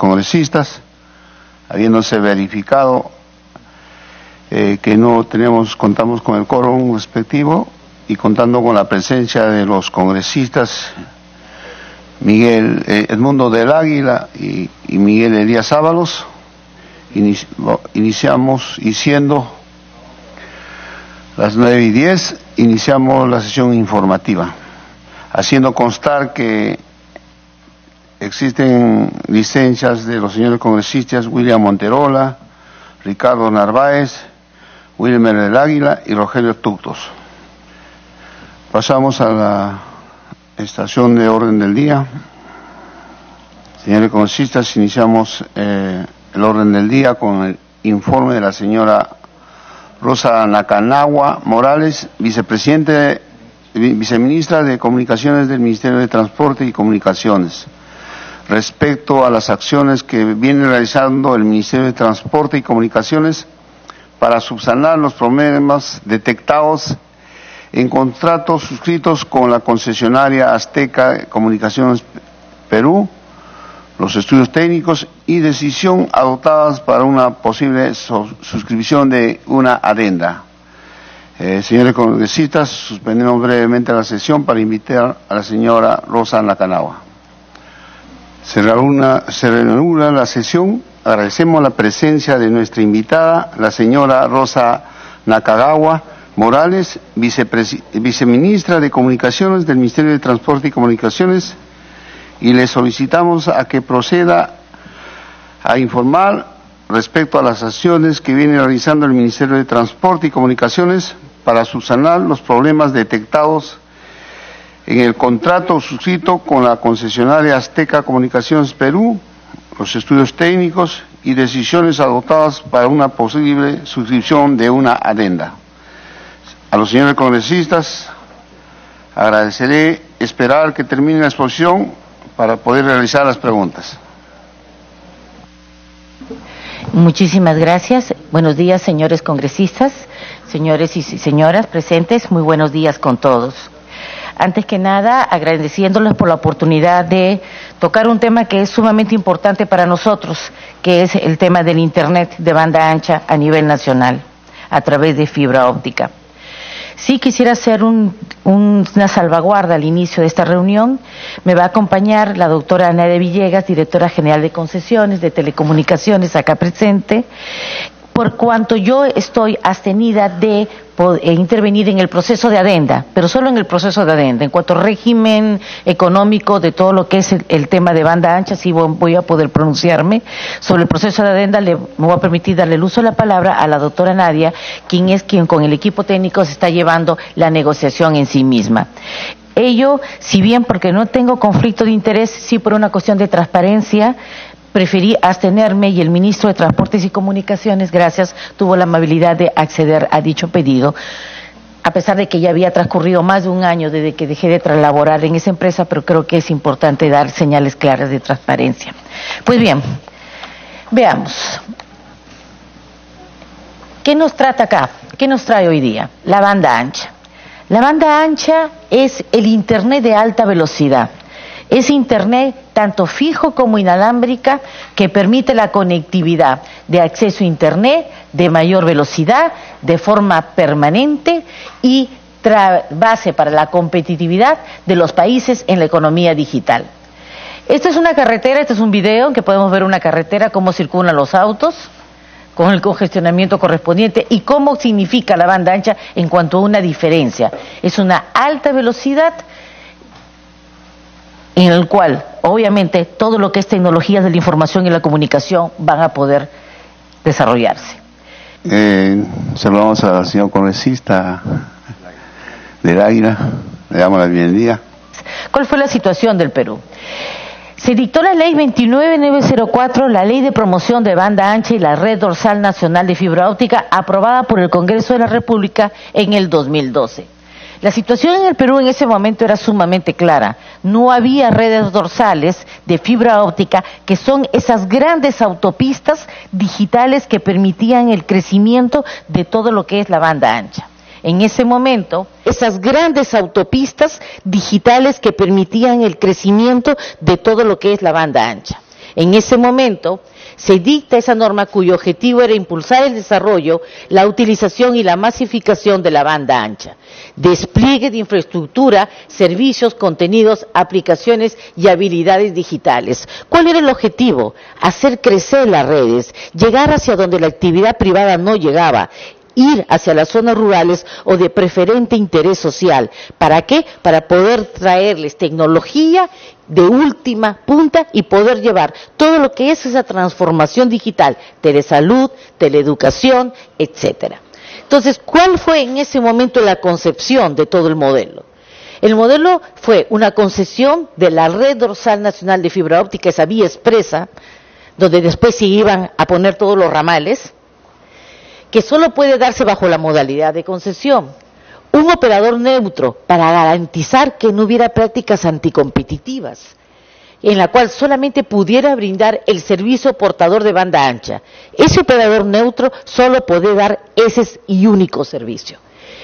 congresistas, habiéndose verificado eh, que no tenemos, contamos con el quórum respectivo y contando con la presencia de los congresistas Miguel eh, Edmundo del Águila y, Miguel Elías Ábalos, iniciamos y siendo las nueve y diez, iniciamos la sesión informativa, haciendo constar que existen licencias de los señores congresistas William Monterola, Ricardo Narváez, William del Águila y Rogelio Tuctos. Pasamos a la estación de orden del día. Señores congresistas, iniciamos eh, el orden del día con el informe de la señora Rosa Nacanagua Morales, vicepresidente, viceministra de Comunicaciones del Ministerio de Transporte y Comunicaciones, respecto a las acciones que viene realizando el Ministerio de Transporte y Comunicaciones para subsanar los problemas detectados en contratos suscritos con la concesionaria Azteca Comunicaciones Perú, los estudios técnicos y decisión adoptadas para una posible suscripción de una adenda. Eh, señores congresistas, suspendemos brevemente la sesión para invitar a la señora Rosa Nacanagua. Se reúna, se reanuda la sesión. Agradecemos la presencia de nuestra invitada, la señora Rosa Nakagawa Morales, viceministra de Comunicaciones del Ministerio de Transporte y Comunicaciones, y le solicitamos a que proceda a informar respecto a las acciones que viene realizando el Ministerio de Transporte y Comunicaciones para subsanar los problemas detectados en el contrato suscrito con la concesionaria Azteca Comunicaciones Perú, los estudios técnicos y decisiones adoptadas para una posible suscripción de una adenda. A los señores congresistas agradeceré esperar que termine la exposición para poder realizar las preguntas. Muchísimas gracias. Buenos días, señores congresistas, señores y señoras presentes. Muy buenos días con todos. Antes que nada, agradeciéndoles por la oportunidad de tocar un tema que es sumamente importante para nosotros, que es el tema del Internet de banda ancha a nivel nacional, a través de fibra óptica. Sí quisiera hacer una salvaguarda al inicio de esta reunión. Me va a acompañar la doctora Ana de Villegas, directora general de concesiones de telecomunicaciones, acá presente, por cuanto yo estoy abstenida de eh, intervenir en el proceso de adenda, pero solo en el proceso de adenda. En cuanto al régimen económico de todo lo que es el, tema de banda ancha, sí voy a poder pronunciarme. Sobre el proceso de adenda, le, me voy a permitir darle el uso de la palabra a la doctora Nadia, quien es quien con el equipo técnico se está llevando la negociación en sí misma. Ello, si bien porque no tengo conflicto de interés, sí por una cuestión de transparencia, preferí abstenerme y el ministro de Transportes y Comunicaciones, gracias, tuvo la amabilidad de acceder a dicho pedido, a pesar de que ya había transcurrido más de un año desde que dejé de laborar en esa empresa, pero creo que es importante dar señales claras de transparencia. Pues bien, veamos. ¿Qué nos trata acá? ¿Qué nos trae hoy día? La banda ancha. La banda ancha es el Internet de alta velocidad es Internet tanto fijo como inalámbrica que permite la conectividad de acceso a Internet de mayor velocidad, de forma permanente y base para la competitividad de los países en la economía digital. Esta es una carretera, este es un video en que podemos ver una carretera, cómo circulan los autos, con el congestionamiento correspondiente y cómo significa la banda ancha en cuanto a una diferencia. Es una alta velocidad en el cual obviamente todo lo que es tecnologías de la información y la comunicación van a poder desarrollarse. Eh, saludamos al señor congresista del Águila, le damos la bienvenida. ¿Cuál fue la situación del Perú? Se dictó la ley 29904, la ley de promoción de banda ancha y la red dorsal nacional de fibra óptica, aprobada por el Congreso de la República en el 2012. La situación en el Perú en ese momento era sumamente clara. No había redes dorsales de fibra óptica, que son esas grandes autopistas digitales que permitían el crecimiento de todo lo que es la banda ancha. En ese momento, esas grandes autopistas digitales que permitían el crecimiento de todo lo que es la banda ancha. En ese momento se dicta esa norma cuyo objetivo era impulsar el desarrollo, la utilización y la masificación de la banda ancha, despliegue de infraestructura, servicios, contenidos, aplicaciones y habilidades digitales. ¿Cuál era el objetivo? Hacer crecer las redes, llegar hacia donde la actividad privada no llegaba ir hacia las zonas rurales o de preferente interés social. ¿Para qué? Para poder traerles tecnología de última punta y poder llevar todo lo que es esa transformación digital, telesalud, teleeducación, etcétera. Entonces, ¿cuál fue en ese momento la concepción de todo el modelo? El modelo fue una concesión de la red dorsal nacional de fibra óptica, esa vía expresa, donde después se iban a poner todos los ramales, que solo puede darse bajo la modalidad de concesión. Un operador neutro para garantizar que no hubiera prácticas anticompetitivas, en la cual solamente pudiera brindar el servicio portador de banda ancha. Ese operador neutro solo puede dar ese y único servicio.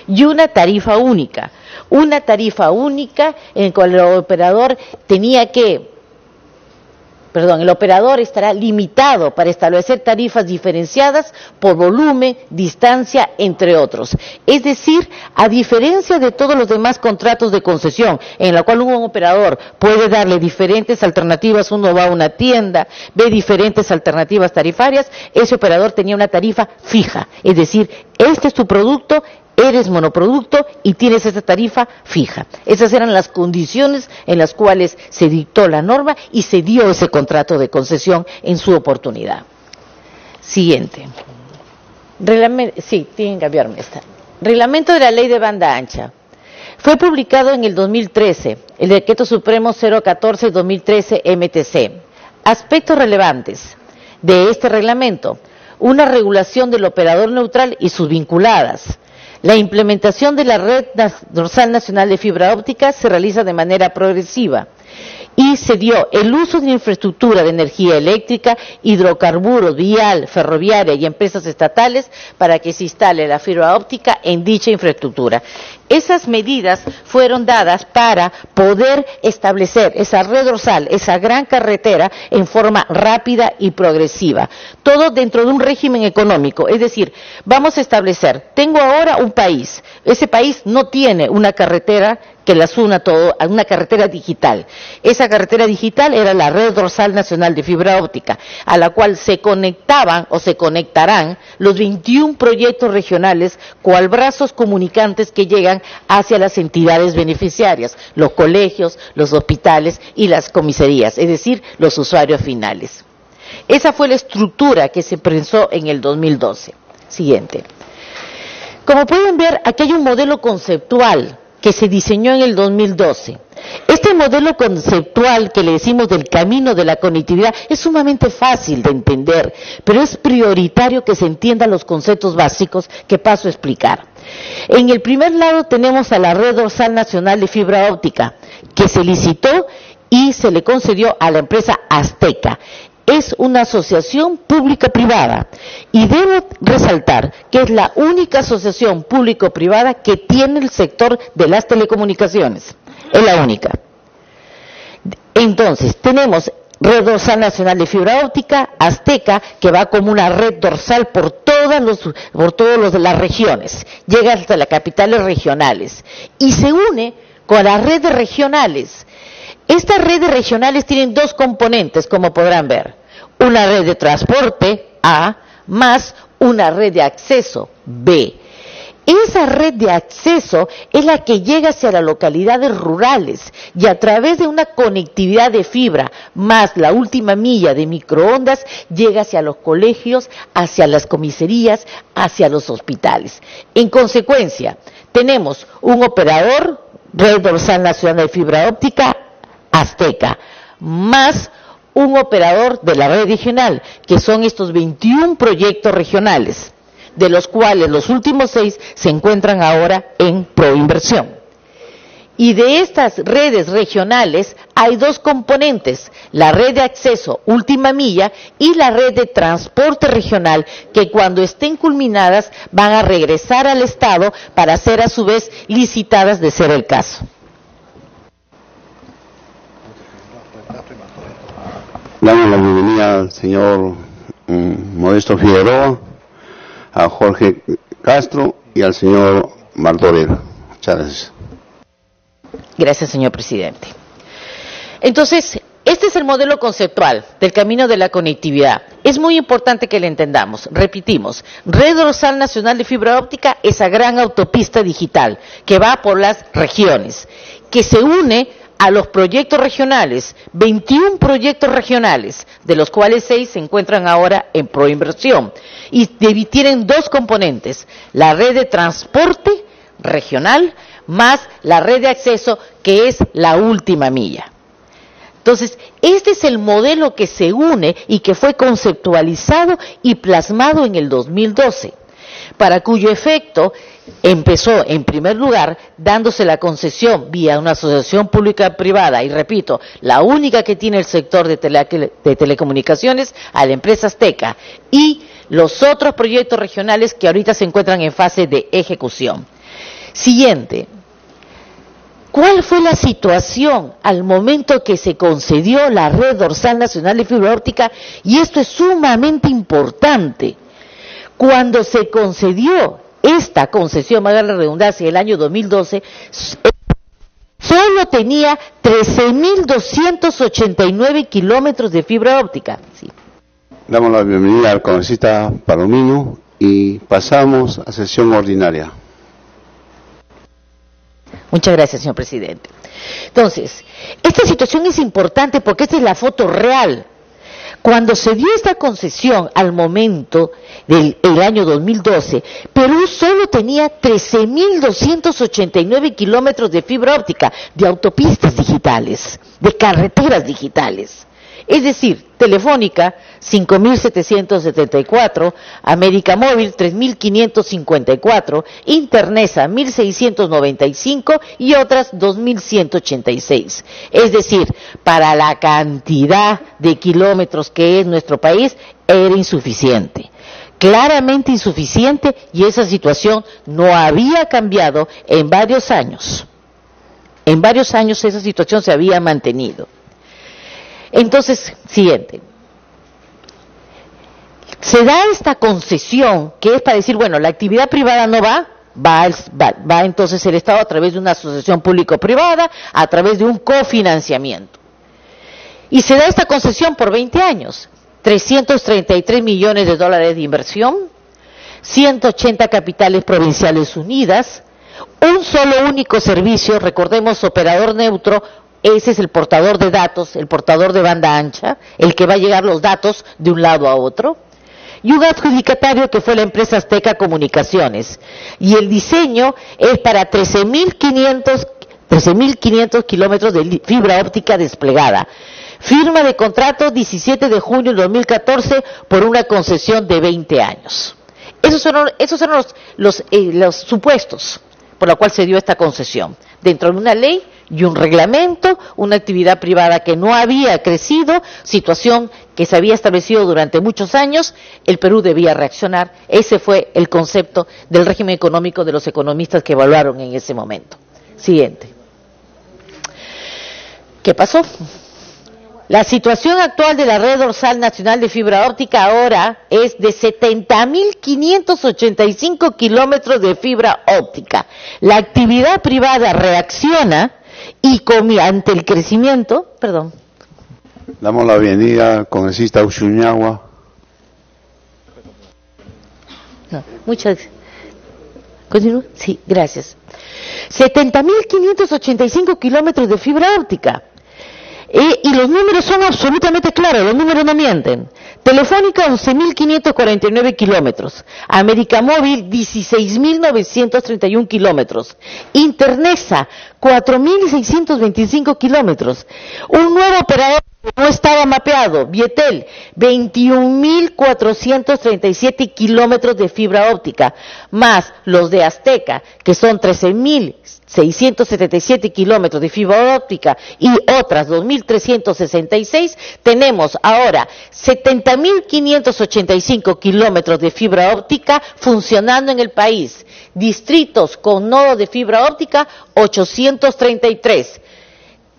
Y una tarifa única. Una tarifa única en la cual el operador tenía que perdón, el operador estará limitado para establecer tarifas diferenciadas por volumen, distancia, entre otros. Es decir, a diferencia de todos los demás contratos de concesión, en la cual un operador puede darle diferentes alternativas, uno va a una tienda, ve diferentes alternativas tarifarias, ese operador tenía una tarifa fija, es decir, este es tu producto, eres monoproducto y tienes esa tarifa fija. Esas eran las condiciones en las cuales se dictó la norma y se dio ese contrato de concesión en su oportunidad. Siguiente. sí, tienen que cambiarme esta. Reglamento de la Ley de Banda Ancha. Fue publicado en el 2013, el Decreto Supremo 014-2013 MTC. Aspectos relevantes de este reglamento. Una regulación del operador neutral y sus vinculadas la implementación de la red dorsal nacional de fibra óptica se realiza de manera progresiva y se dio el uso de infraestructura de energía eléctrica, hidrocarburos, vial, ferroviaria y empresas estatales para que se instale la fibra óptica en dicha infraestructura. Esas medidas fueron dadas para poder establecer esa red dorsal, esa gran carretera en forma rápida y progresiva. Todo dentro de un régimen económico. Es decir, vamos a establecer, tengo ahora un país, ese país no tiene una carretera que las una todo a una carretera digital. Esa carretera digital era la red dorsal nacional de fibra óptica, a la cual se conectaban o se conectarán los 21 proyectos regionales cual brazos comunicantes que llegan hacia las entidades beneficiarias, los colegios, los hospitales y las comisarías, es decir, los usuarios finales. Esa fue la estructura que se pensó en el 2012. Siguiente. Como pueden ver, aquí hay un modelo conceptual que se diseñó en el 2012. Este modelo conceptual que le decimos del camino de la conectividad es sumamente fácil de entender, pero es prioritario que se entiendan los conceptos básicos que paso a explicar. En el primer lado tenemos a la Red Dorsal Nacional de Fibra Óptica, que se licitó y se le concedió a la empresa Azteca es una asociación pública-privada y debo resaltar que es la única asociación público-privada que tiene el sector de las telecomunicaciones. Es la única. Entonces, tenemos Red Dorsal Nacional de Fibra Óptica, Azteca, que va como una red dorsal por todas los, por todas las regiones, llega hasta las capitales regionales y se une con las redes regionales estas redes regionales tienen dos componentes, como podrán ver. Una red de transporte, A, más una red de acceso, B. Esa red de acceso es la que llega hacia las localidades rurales y a través de una conectividad de fibra más la última milla de microondas llega hacia los colegios, hacia las comisarías, hacia los hospitales. En consecuencia, tenemos un operador, Red Dorsal Nacional de Fibra Óptica, Azteca, más un operador de la red regional, que son estos 21 proyectos regionales, de los cuales los últimos seis se encuentran ahora en proinversión. Y de estas redes regionales hay dos componentes, la red de acceso última milla y la red de transporte regional, que cuando estén culminadas van a regresar al Estado para ser a su vez licitadas de ser el caso. Damos la bienvenida al señor mm, Modesto Figueroa, a Jorge Castro y al señor Martorell. Muchas gracias. Gracias, señor presidente. Entonces, este es el modelo conceptual del camino de la conectividad. Es muy importante que lo entendamos. Repetimos, Red Dorsal Nacional de Fibra Óptica, esa gran autopista digital que va por las regiones, que se une a los proyectos regionales, 21 proyectos regionales, de los cuales 6 se encuentran ahora en proinversión. Y tienen dos componentes, la red de transporte regional más la red de acceso que es la última milla. Entonces, este es el modelo que se une y que fue conceptualizado y plasmado en el 2012, para cuyo efecto empezó, en primer lugar, dándose la concesión vía una asociación pública-privada, y repito, la única que tiene el sector de, de telecomunicaciones, a la empresa Azteca, y los otros proyectos regionales que ahorita se encuentran en fase de ejecución. Siguiente, ¿Cuál fue la situación al momento que se concedió la red dorsal nacional de fibra óptica? Y esto es sumamente importante. Cuando se concedió esta concesión, más la redundancia, el año 2012, solo tenía 13.289 kilómetros de fibra óptica. Damos la bienvenida al congresista Palomino y pasamos a sesión ordinaria. Muchas gracias, señor presidente. Entonces, esta situación es importante porque esta es la foto real. Cuando se dio esta concesión al momento del año 2012, Perú solo tenía 13.289 kilómetros de fibra óptica, de autopistas digitales, de carreteras digitales. Es decir, Telefónica 5.774, América Móvil 3.554, Internesa 1.695 y otras 2.186. Es decir, para la cantidad de kilómetros que es nuestro país, era insuficiente claramente insuficiente y esa situación no había cambiado en varios años. En varios años esa situación se había mantenido. Entonces, siguiente. Se da esta concesión que es para decir, bueno, la actividad privada no va, va, entonces el Estado a través de una asociación público-privada, a través de un cofinanciamiento. Y se da esta concesión por 20 años. 333 millones de dólares de inversión, 180 capitales provinciales unidas, un solo único servicio, recordemos operador neutro, ese es el portador de datos, el portador de banda ancha, el que va a llegar los datos de un lado a otro. Y un adjudicatario que fue la empresa Azteca Comunicaciones. Y el diseño es para 13.500 13.500 kilómetros de fibra óptica desplegada. Firma de contrato 17 de junio de 2014 por una concesión de 20 años. Esos son, esos son los, los, eh, los supuestos por los cuales se dio esta concesión. Dentro de una ley y un reglamento, una actividad privada que no había crecido, situación que se había establecido durante muchos años, el Perú debía reaccionar. Ese fue el concepto del régimen económico de los economistas que evaluaron en ese momento. Siguiente. ¿Qué pasó? La situación actual de la red dorsal nacional de fibra óptica ahora es de 70.585 kilómetros de fibra óptica. La actividad privada reacciona y ante el crecimiento, perdón. Damos la bienvenida al congresista Uchuñagua. No, muchas ¿Continúo? Sí, gracias. 70.585 kilómetros de fibra óptica. Eh, y los números son absolutamente claros, los números no mienten. Telefónica 11.549 kilómetros, América Móvil 16.931 kilómetros, Internesa 4.625 kilómetros, un nuevo operador no estaba mapeado, Vietel, 21.437 kilómetros de fibra óptica, más los de Azteca, que son 13.677 kilómetros de fibra óptica y otras 2.366, tenemos ahora 70.585 kilómetros de fibra óptica funcionando en el país. Distritos con nodo de fibra óptica, 833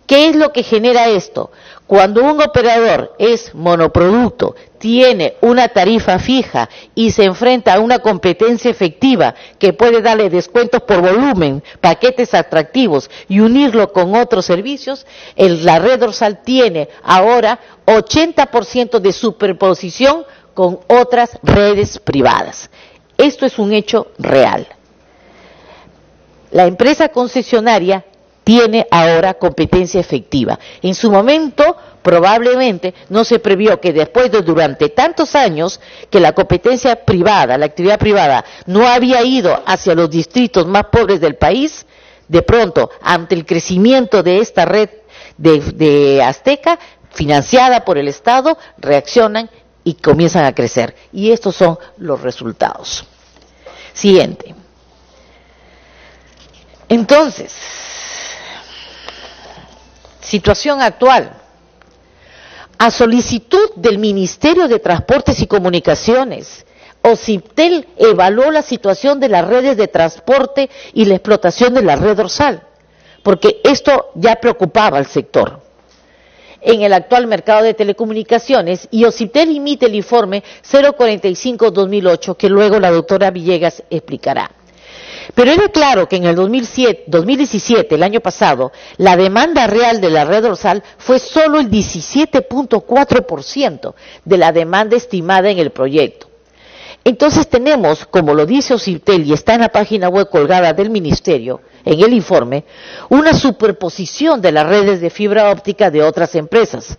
¿Qué es lo que genera esto? Cuando un operador es monoproducto, tiene una tarifa fija y se enfrenta a una competencia efectiva que puede darle descuentos por volumen, paquetes atractivos y unirlo con otros servicios, la red dorsal tiene ahora 80% de superposición con otras redes privadas. Esto es un hecho real. La empresa concesionaria tiene ahora competencia efectiva. En su momento, probablemente, no se previó que después de durante tantos años que la competencia privada, la actividad privada, no había ido hacia los distritos más pobres del país, de pronto, ante el crecimiento de esta red de, de Azteca, financiada por el Estado, reaccionan y comienzan a crecer. Y estos son los resultados. Siguiente. Entonces, situación actual. A solicitud del Ministerio de Transportes y Comunicaciones, OCIPTEL evaluó la situación de las redes de transporte y la explotación de la red dorsal, porque esto ya preocupaba al sector en el actual mercado de telecomunicaciones y OCIPTEL emite el informe 045-2008 que luego la doctora Villegas explicará. Pero era claro que en el 2017, el año pasado, la demanda real de la red dorsal fue solo el 17.4% de la demanda estimada en el proyecto. Entonces tenemos, como lo dice Ociptel y está en la página web colgada del Ministerio, en el informe, una superposición de las redes de fibra óptica de otras empresas,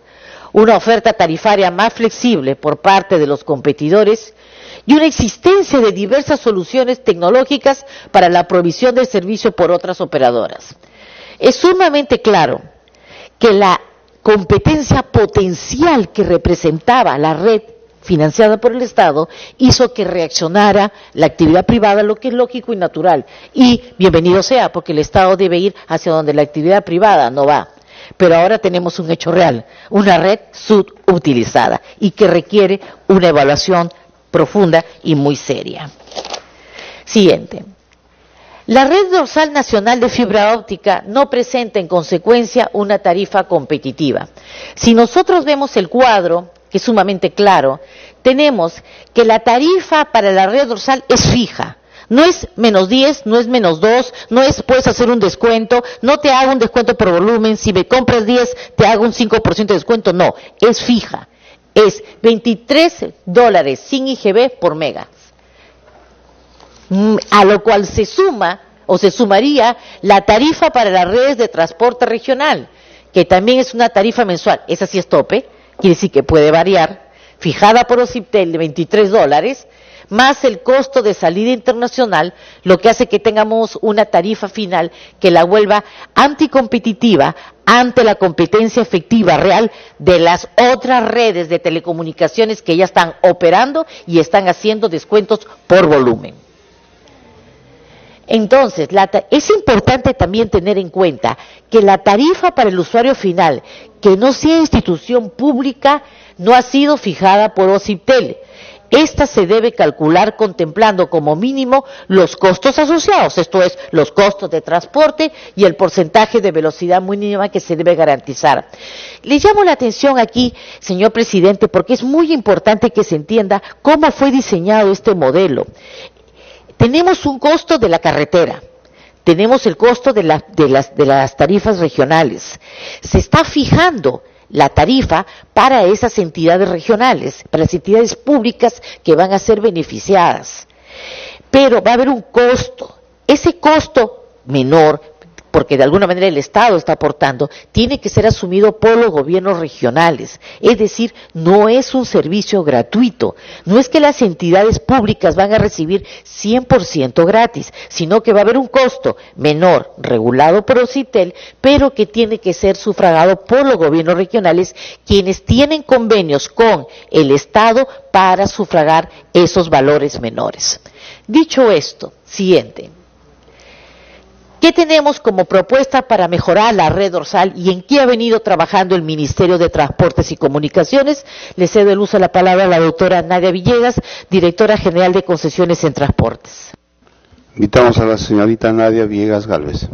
una oferta tarifaria más flexible por parte de los competidores y una existencia de diversas soluciones tecnológicas para la provisión del servicio por otras operadoras. Es sumamente claro que la competencia potencial que representaba la red financiada por el Estado hizo que reaccionara la actividad privada, lo que es lógico y natural. Y bienvenido sea, porque el Estado debe ir hacia donde la actividad privada no va. Pero ahora tenemos un hecho real, una red subutilizada y que requiere una evaluación profunda y muy seria. Siguiente. La red dorsal nacional de fibra óptica no presenta en consecuencia una tarifa competitiva. Si nosotros vemos el cuadro, que es sumamente claro, tenemos que la tarifa para la red dorsal es fija. No es menos 10, no es menos 2, no es puedes hacer un descuento, no te hago un descuento por volumen, si me compras 10 te hago un 5% de descuento, no, es fija es 23 dólares sin IGB por mega. Mm, a lo cual se suma o se sumaría la tarifa para las redes de transporte regional, que también es una tarifa mensual. Esa sí es tope, quiere decir que puede variar, fijada por OCIPTEL de 23 dólares, más el costo de salida internacional, lo que hace que tengamos una tarifa final que la vuelva anticompetitiva ante la competencia efectiva real de las otras redes de telecomunicaciones que ya están operando y están haciendo descuentos por volumen. Entonces, es importante también tener en cuenta que la tarifa para el usuario final, que no sea institución pública, no ha sido fijada por OCIPTEL, esta se debe calcular contemplando como mínimo los costos asociados, esto es, los costos de transporte y el porcentaje de velocidad mínima que se debe garantizar. Le llamo la atención aquí, señor presidente, porque es muy importante que se entienda cómo fue diseñado este modelo. Tenemos un costo de la carretera, tenemos el costo de, las, de las tarifas regionales. Se está fijando la tarifa para esas entidades regionales, para las entidades públicas que van a ser beneficiadas. Pero va a haber un costo. Ese costo menor porque de alguna manera el Estado está aportando, tiene que ser asumido por los gobiernos regionales. Es decir, no es un servicio gratuito. No es que las entidades públicas van a recibir 100% gratis, sino que va a haber un costo menor, regulado por OCITEL, pero que tiene que ser sufragado por los gobiernos regionales, quienes tienen convenios con el Estado para sufragar esos valores menores. Dicho esto, siguiente. ¿Qué tenemos como propuesta para mejorar la red dorsal y en qué ha venido trabajando el Ministerio de Transportes y Comunicaciones? Le cedo el uso de la palabra a la doctora Nadia Villegas, directora general de concesiones en transportes. Invitamos a la señorita Nadia Villegas Galvez.